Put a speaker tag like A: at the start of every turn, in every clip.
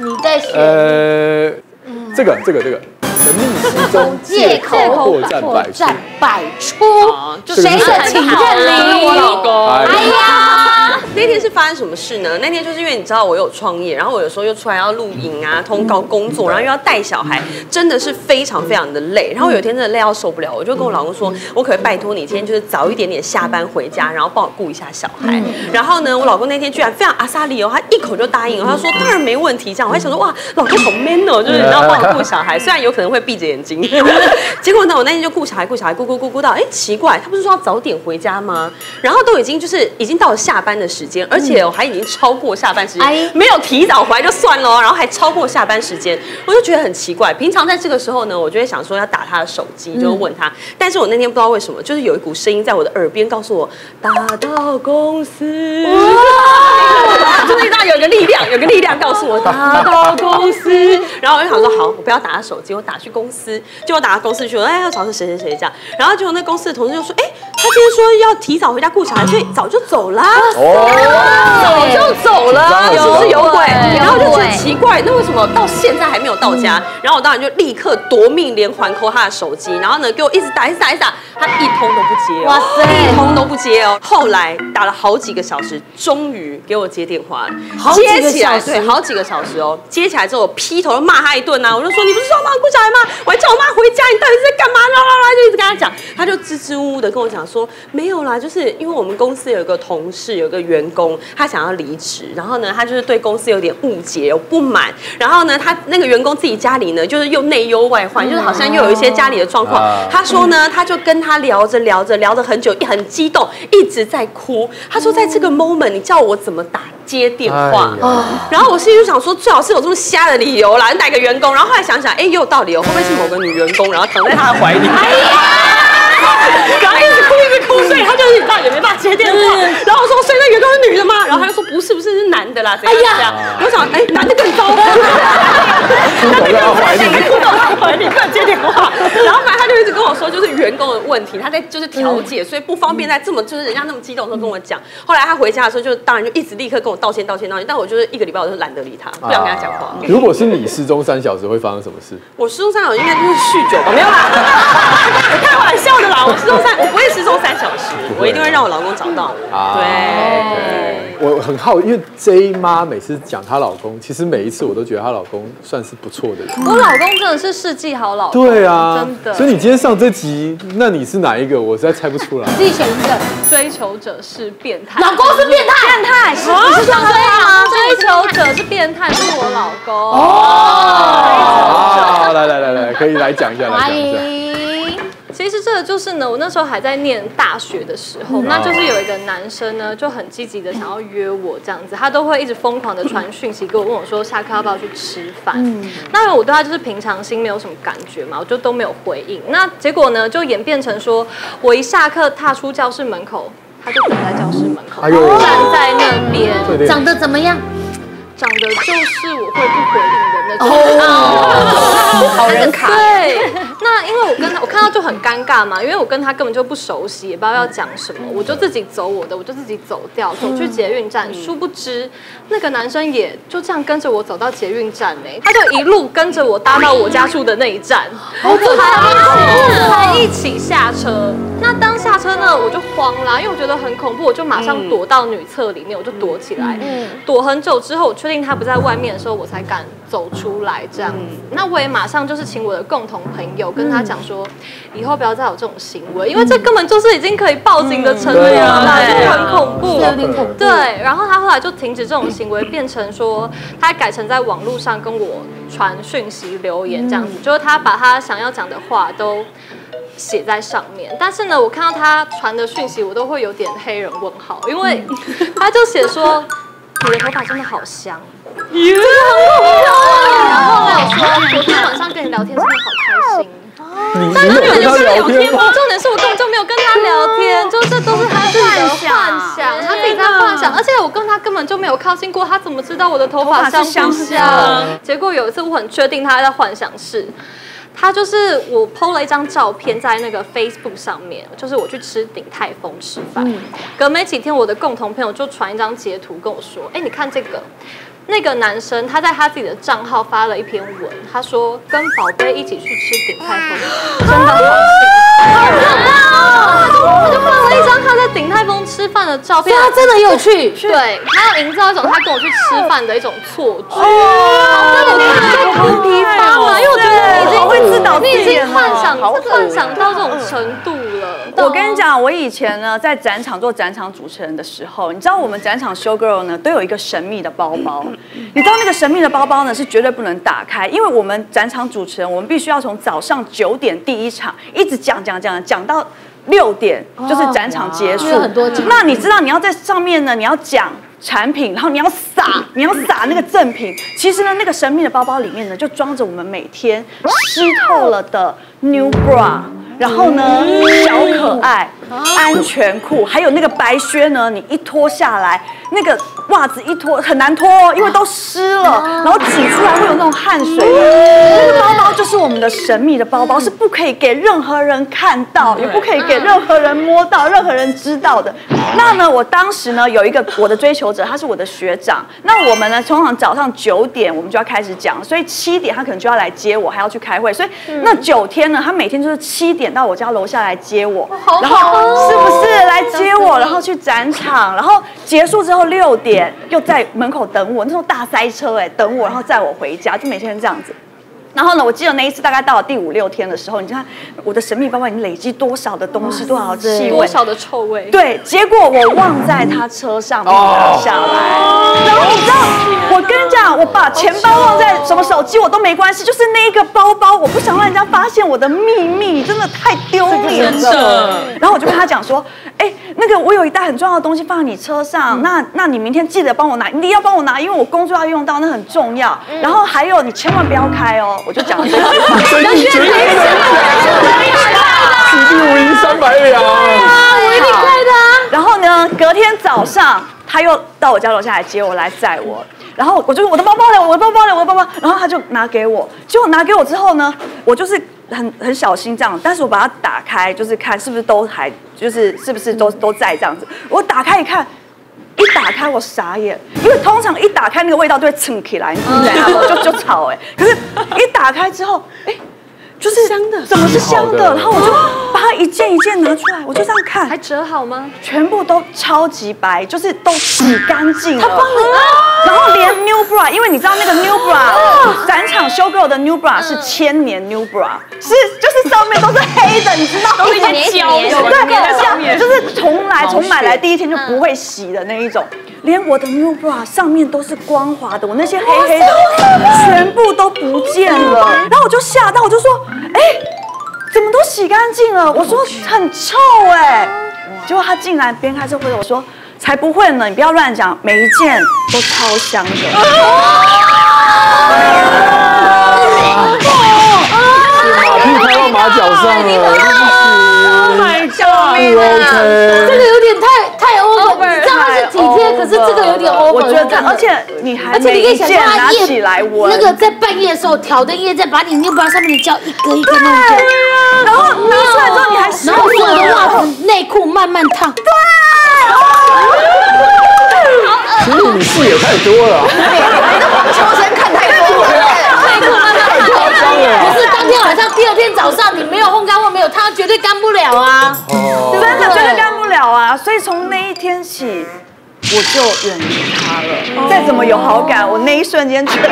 A: 你在写
B: 呃，这个这个这个，神秘失踪，借口破绽百出。
A: 百出，谁的情愿
C: 就是我老公。
B: 哎
A: 哎呀，
C: 那天是发生什么事呢？那天就是因为你知道我有创业，然后我有时候又出来要录影啊、通告工作，然后又要带小孩，真的是非常非常的累。然后有一天真的累到受不了，我就跟我老公说，我可不可以拜托你今天就是早一点点下班回家，然后帮我顾一下小孩。然后呢，我老公那天居然非常阿萨里哦，他一口就答应了，他说当然没问题。这样我还想说哇，老公好 man 哦，就是你知道帮我顾小孩，虽然有可能会闭着眼睛。结果呢，我那天就顾小孩，顾小孩，顾顾顾顾到，哎，奇怪，他不是说要早点回家吗？然后都已经就是已经到了下班的时间，而且我还已经超过下班时间，
A: 哎。
C: 没有提早回来就算了哦，然后还超过下班时间，我就觉得很奇怪。平常在这个时候呢，我就会想说要打他的手机，就问他，但是我那天不知道为什么，就是有一股声音在我的耳边告诉我，打到公司，就是你知道有一个力量，有个力量告诉我 打到公司，然后我就想说好，我不要打他手机，我打去公司，结果打到公司去，哎要找是谁谁谁这样，然后结果那公司的同事就说，哎，他今天说要提早回家顾小孩，所以早就走啦。
B: 哦，
C: 早就走了，是不是有鬼？然后就觉得奇怪，那为什么到现在还没有到家？然后我当然就立刻夺命连环扣他的手机，然后呢给我一直打，一直打，一直打，他一通都不接哦，
A: 哇塞
C: 一通都不接哦。后来打了好几个小时，终于给我接电话了，
A: 好几个
C: 接起来，
A: 小时
C: 对，好几个小时哦。接起来之后，我劈头就骂他一顿啊！我就说你不是说要帮我顾小孩吗？我还叫我妈回家，你到底是在干嘛？啦啦啦，就一直跟他讲，他就支支吾吾的跟我讲说没有啦，就是因为我们公司有一个同事，有一个员工，他想要离职，然后呢，他就是对公司有点误解、有不满，然后呢，他那个员工自己家里呢，就是又内忧外患，就是好像又有一些家里的状况。
B: 啊
C: 他说呢，他就跟他聊着聊着聊着很久，很激动，一直在哭。他说在这个 moment，你叫我怎么打接电话？
B: 哎
C: 然后我心里就想说，最好是有这么瞎的理由啦，哪个员工？然后后来想想，哎，也有道理哦，会不会是某个女员工，然后躺在他的怀里？然后一直哭一直哭，所以他就一直也没办法接电话。然后我说，所以那员工是女的吗？然后他就说不是不是是男的啦，哎呀？我想，哎，男的更糟。
B: 哭倒在他怀里。
C: 哭到他怀里，不能接电话。然后反正他就一直跟我说，就是员工的问题，他在就是调解，所以不方便在这么就是人家那么激动的时候跟我讲。后来他回家的时候，就当然就一直立刻跟我道歉道歉道歉，但我就是一个礼拜我都懒得理他，不想跟他讲话。
B: 如果是你失踪三小时，会发生什么事？
C: 我失踪三小时应该就是酗酒吧？没有啦，我开玩笑的啦。我失踪三，我不会失踪三小时，我一定会让我老公找到我。
B: 啊
C: 对。
B: 我很好，因为 J 妈每次讲她老公，其实每一次我都觉得她老公算是不错的人。
D: 我老公真的是世纪好老公，
B: 对啊，
D: 真的。
B: 所以你今天上这集，那你是哪一个？我实在猜不出来。
A: 自己选一个，
D: 追求者是变态，
A: 老公是变态，
D: 变态，是你是双对吗？追求者是变态，是我老公。
B: 啊，来来来来，可以来讲一下，来
A: 阿
B: 讲一下。
A: 姨，
D: 其实这个就是呢，我那时候还在念大学的时候，那就是有一个男生呢，就很积极的想要约我这样子，他都会一直疯狂的传讯息给我，问我说下课要不要去吃饭。那我对他就是平常心，没有什么感觉嘛，我就都没有回应。那结果呢，就演变成说我一下课踏出教室门口。他就等在教室门口，
B: 哎呦
D: 站在那边，
A: 长得怎么样？
D: 长得就是我会不回应的那种。
A: 哦，好人卡，
D: 对，那因为我跟他，我看到就很尴尬嘛，因为我跟他根本就不熟悉，也不知道要讲什么，我就自己走我的，我就自己走掉，走去捷运站。殊不知，那个男生也就这样跟着我走到捷运站呢，他就一路跟着我搭到我家住的那一站，好可怕，还一起下车。那当下车呢，我就慌啦，因为我觉得很恐怖，我就马上躲到女厕里面，我就躲起来。躲很久之后，我确定他不在外面的时候，我才敢走出来这样子。那我也马上就是请我的共同朋友跟他讲说，以后不要再有这种行为，因为这根本就是已经可以报警的程度了就是很恐怖。
A: 是有点恐怖。
D: 对，然后他后来就停止这种行为，变成说他改成在网络上跟我传讯息留言这样子，就是他把他想要讲的话都写在上面。但是呢，我看到他传的讯息，我都会有点黑人问号，因为他就写说你的头发真的好香，真的很恐怖。然后我有说昨天晚上跟你聊天真的好开心。
B: 你你有跟他聊天吗？
D: 重点是我根本就没有跟他聊天，就这都是他自己的幻想，他自己在幻想，而且我跟他根本就没有靠近过，他怎么知道我的头发香不香？结果有一次我很确定他在幻想室。他就是我 PO 了一张照片在那个 Facebook 上面，就是我去吃鼎泰丰吃饭。隔没几天，我的共同朋友就传一张截图跟我说：“哎、你看这个，那个男生他在他自己的账号发了一篇文，他说跟宝贝一起去吃鼎泰丰，真的好幸福。我就放了一张他在鼎泰丰吃饭的照片，
A: 他真的有趣。
D: 对，他要营造一种他跟我去吃饭的一种错觉。那我看到地方了，因为已经
E: 会自导自
D: 你已经幻想
E: 好
D: 幻想到这种程度了。
E: 我跟你讲，我以前呢在展场做展场主持人的时候，你知道我们展场 show girl 呢都有一个神秘的包包，你知道那个神秘的包包呢是绝对不能打开，因为我们展场主持人我们必须要从早上九点第一场一直讲讲讲讲到。六点就是展场结束，那你知道你要在上面呢，你要讲产品，然后你要撒，你要撒那个赠品。其实呢，那个神秘的包包里面呢，就装着我们每天湿透了的 new bra。然后呢，小可爱、安全裤，还有那个白靴呢，你一脱下来，那个袜子一脱很难脱哦，因为都湿了，然后挤出来会有那种汗水。那个包包就是我们的神秘的包包，是不可以给任何人看到，也不可以给任何人摸到，任何人知道的。那呢，我当时呢有一个我的追求者，他是我的学长。那我们呢，通常早上九点我们就要开始讲，所以七点他可能就要来接我，还要去开会。所以那九天呢，他每天就是七点到我家楼下来接我，然后是不是来接我，然后去展场，然后结束之后六点又在门口等我，那时候大塞车哎，等我，然后载我回家，就每天这样子。然后呢，我记得那一次大概到了第五六天的时候，你看我的神秘包包已经累积多少的东西，多少气味，
D: 多少的臭味？
E: 对，结果我忘在他车上没有拿下来。然后你知道，我跟你讲，我把钱包忘在什么手机我都没关系，就是那一个包包，我不想让人家发现我的秘密，真的太丢脸了。然后我就跟他讲说，哎，那个我有一袋很重要的东西放在你车上，那那你明天记得帮我拿，你一定要帮我拿，因为我工作要用到，那很重要。然后还有你千万不要开哦，我就讲这个。
B: 生意绝对指定无银三百两。
A: 我一定开的啊。
E: 然后呢，隔天早上他又到我家楼下来接我，来载我。然后我就我的包包呢，我的包包呢，我的包包。然后他就拿给我，结果拿给我之后呢，我就是很很小心这样，但是我把它打开，就是看是不是都还，就是是不是都都在这样子。我打开一看。一打开我傻眼，因为通常一打开那个味道就会蹭起来，你知道吗？就 就吵哎、可是一打开之后，哎、就是香的，怎么是香的？然后我就把它一件一件拿出来，我就这样看，
D: 还折好吗？
E: 全部都超级白，就是都洗干净了。他帮你，然后连 new bra，因为你知道那个 new bra，展场 show girl 的 new bra 是千年 new bra，是就是上面都是黑的，你知道吗？
C: 都是一些胶
A: 黏
C: 什么
E: 对，就是从来从买来第一天就不会洗的那一种，连我的 new bra 上面都是光滑的，我那些黑黑的全部都不见了，然后我就吓到，我就说，哎。怎么都洗干净了？我说很臭哎、结果他竟然边开车回我说，才不会呢，你不要乱讲，每一件都超香的。
B: 马屁拍到马脚上了，
E: 救
B: 不 OK。
A: 这个有点太太 over，你知道它是体贴，可是这个有点 over。
E: 我觉得而且你还
A: 而且你可以想
E: 每一件
A: 象它夜
E: 拿起来我，
A: 那个在半夜的时候挑灯夜战，把你那把上面的胶一个一个弄掉，
E: 然后拿出来之后你还
A: 然后所有的袜子、内裤慢慢烫。
B: 其实你事也太多了啊，
F: 求生看太多了。
A: 内裤慢慢
B: 太夸张了。
A: 不是当天晚上，第二天早上你没有烘干或没有烫，绝对干不了啊。
B: 哦，
E: 真的绝对干不了啊！所以从那一天起，我就远离他了。再怎么有好感，我那一瞬间全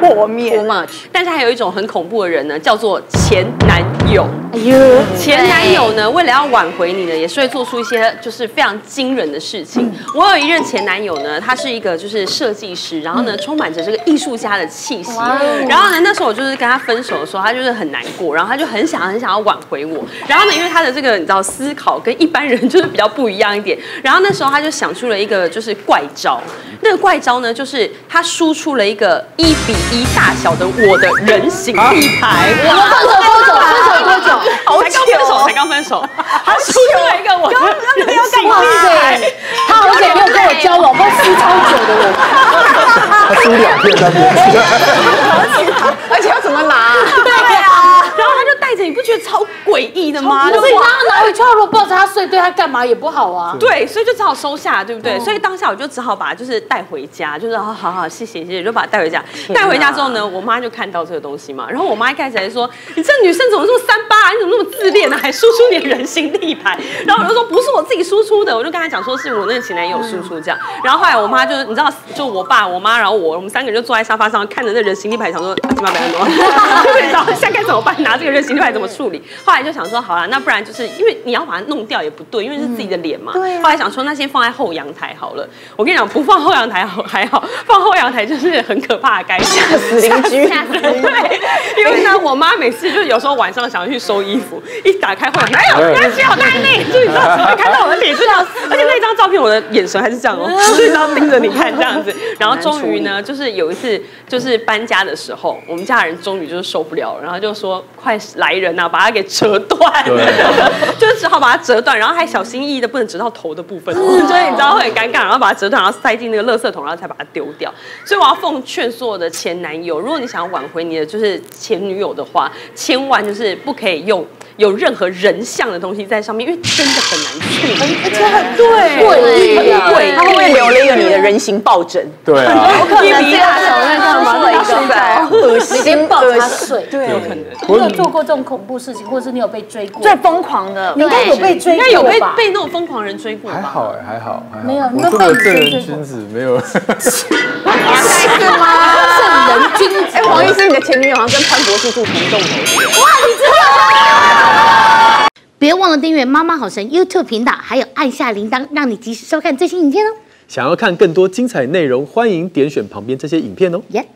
E: 部破灭。
C: 但是还有一种很恐怖的人呢，叫做前男友。
A: 哎呦，
C: 前男友呢，为了要挽回你呢，也是会做出一些就是非常惊人的事情。我有一任前男友呢，他是一个就是设计师，然后呢，充满着这个艺术家的气息。然后呢，那时候我就是跟他分手的时候，他就是很难过，然后他就很想很想要挽回我。然后呢，因为他的这个你知道思考跟一般人就是比较不一样一点，然后那时候他就想出了一个就是怪招。那个怪招呢，就是他输出了一个一比一大小的我的人形立牌。
A: 我们分手多久？分手多久？
C: 才刚分手，才刚分手，他输出了一个我那不要
A: 干嘛，他好久没有跟我交往，我输超久的我。
B: 他输两片在边，
F: 而且要怎么拿？
C: 对啊，然后他就带着，你不觉得超诡意的吗？
A: 可是你
C: 哇
A: 让他拿回去，他如果抱着他睡，对他干嘛也不好啊。
C: 对，所以就只好收下，对不对？所以当下我就只好把就是带回家，就是好好好，谢谢谢谢，就把它带回家。带回家之后呢，我妈就看到这个东西嘛，然后我妈一开始还说：“你这女生怎么这么三八啊？你怎么那么自恋呢、还输出你的人形立牌？”然后我就说：“不是我自己输出的。”我就跟她讲说是我那个前男友输出这样。然后后来我妈就是你知道，就我爸、我妈，然后我，我们三个人就坐在沙发上看着那人形立牌，想说啊，鸡巴白很多，然后现在该怎么办？拿这个人形立牌怎么处理？后来就想说，好了，那不然就是因为你要把它弄掉也不对，因为是自己的脸嘛。对、后来想说，那先放在后阳台好了。我跟你讲，不放后阳台好还好，放后阳台就是很可怕的该死
F: 死邻居
C: 对，因为呢，我妈每次就有时候晚上想要去收衣服，一打开后阳台，哎呦，那是好大内，就你知道，只会看到我的脸，知道。而且那张照片，我的眼神还是这样哦，就是要盯着你看这样子。然后终于呢，就是有一次，就是搬家的时候，我们家人终于就是受不了了，然后就说：“快来人呐、把它给折断。” 就只好把它折断，然后还小心翼翼的不能折到头的部分，所以你知道会很尴尬，然后把它折断，然后塞进那个垃圾桶，然后才把它丢掉。所以我要奉劝所有的前男友，如果你想要挽回你的就是前女友的话，千万就是不可以用有任何人像的东西在上面，因为真的很难去。
F: 而且很对，
A: 对呀
F: 对，他会不会留了一个你的人形抱枕？
B: 对啊，
F: 一比大小那干嘛？那个，恶心，
A: 抱着
F: 恶心。
A: 他睡。
F: 对，有可能。
A: 你有做过这种恐怖事情，或者是你有被追过？
E: 最疯狂的，
A: 你应该有被追
C: 应该有被
A: 过吧？
C: 被那种疯狂人追过吧？
B: 还好哎，还好。
A: 没有你
B: 我这么
A: 都被你
B: 正人君
A: 追
B: 没有。
F: 是吗？
A: 正人君子
F: 哎，黄医师，你的前女友好像跟潘博士住同栋楼哇你。
G: 别忘了订阅妈妈好神 YouTube 频道，还有按下铃铛，让你及时收看最新影片哦。
B: 想要看更多精彩内容，欢迎点选旁边这些影片哦。
G: 耶、